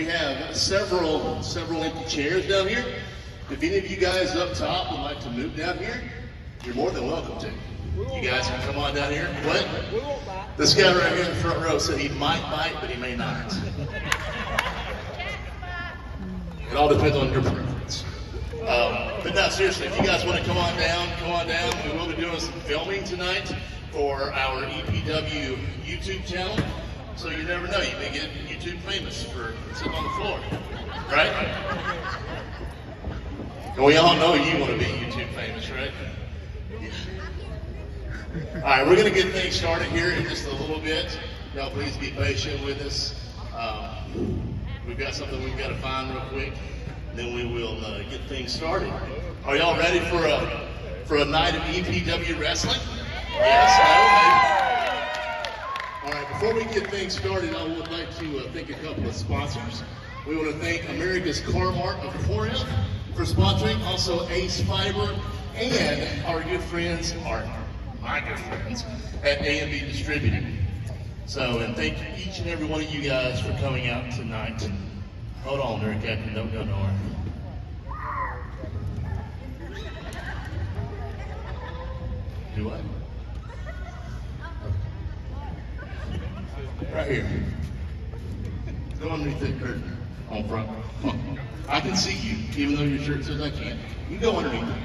we have several several empty chairs down here. If any of you guys up top would like to move down here, you're more than welcome to. You guys can come on down here. What? We won't bite. This guy right here in the front row said he might bite, but he may not. It all depends on your preference. Um, but no, seriously, if you guys want to come on down, come on down. We will be doing some filming tonight for our EPW YouTube channel. So you never know, you may get YouTube famous for sitting on the floor, right? And we all know you want to be YouTube famous, right? Yeah. All right, we're going to get things started here in just a little bit. Y'all please be patient with us. Um, we've got something we've got to find real quick, then we will uh, get things started. Are y'all ready for a for a night of EPW wrestling? Yes, maybe. All right, before we get things started, I would like to uh, thank a couple of sponsors. We want to thank America's Car Mart of Corinth for sponsoring, also Ace Fiber, and our good friends, our my good friends at A&B Distributing. So, and thank each and every one of you guys for coming out tonight. Hold on there, Captain, don't go nowhere. Do what? Here. Go underneath that curtain on front. I can see you, even though your shirt says I can't. You go underneath it.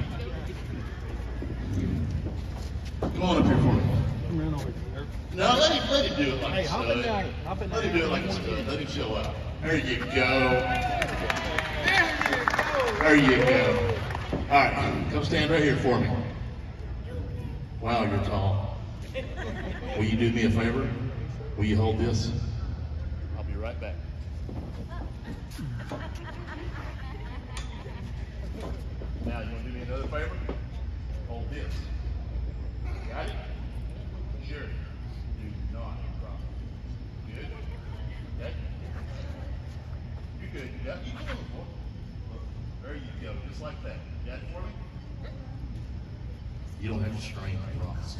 Come on up here for me. Come around over here. No, let him, let him do it like Hey, a hop stud. in hop in Let him do it like a stud. Let him show out. There you go. There you go. All right, come stand right here for me. Wow, you're tall. Will you do me a favor? Will you hold this? I'll be right back. Now, you want to do me another favor? Hold this. Got it? Sure. Do not problem. Good? Okay? You're good. You got forward. There you go. Just like that. You got it for me? You don't have to strain, I promise.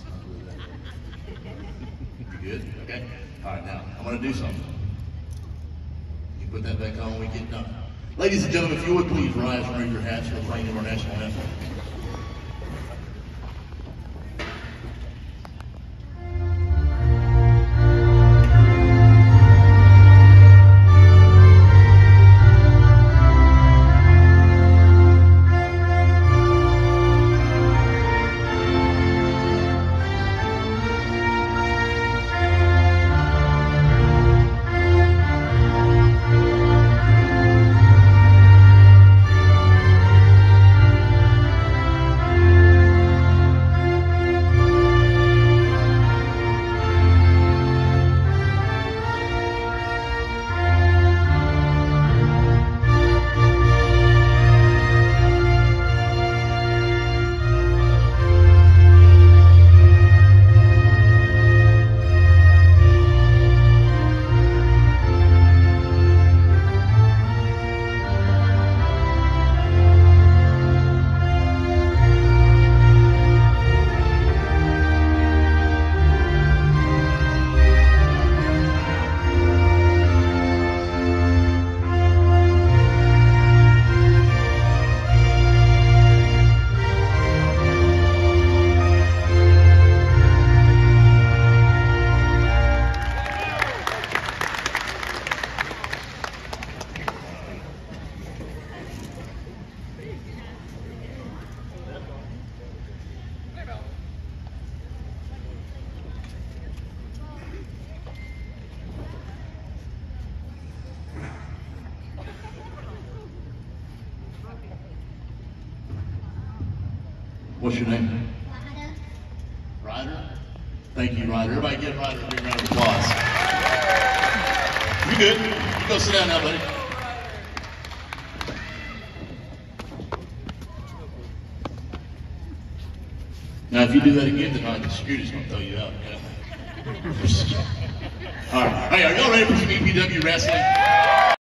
You good? Okay? All right, now, I'm going to do something. You put that back on when we get done. Ladies and gentlemen, if you would please rise and raise your hats for the playing of our national anthem. What's your name? Ryder. Ryder? Thank you, Ryder. Everybody give Ryder a big round of applause. You good? You go sit down now, buddy. Now, if you do that again tonight, the security's gonna throw you out. Okay? All right. Hey, are y'all ready for some EPW wrestling?